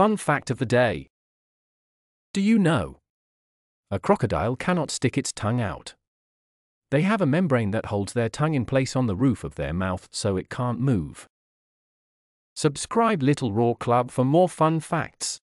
Fun fact of the day. Do you know? A crocodile cannot stick its tongue out. They have a membrane that holds their tongue in place on the roof of their mouth so it can't move. Subscribe Little Roar Club for more fun facts.